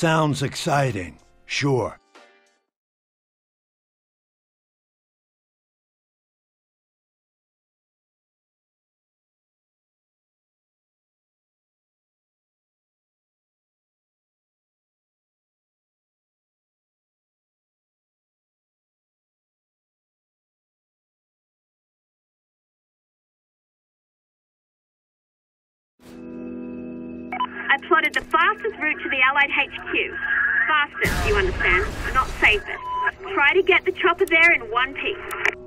Sounds exciting. Sure. I plotted the fastest route to the Allied HQ. Fastest, you understand, not safest. Try to get the chopper there in one piece.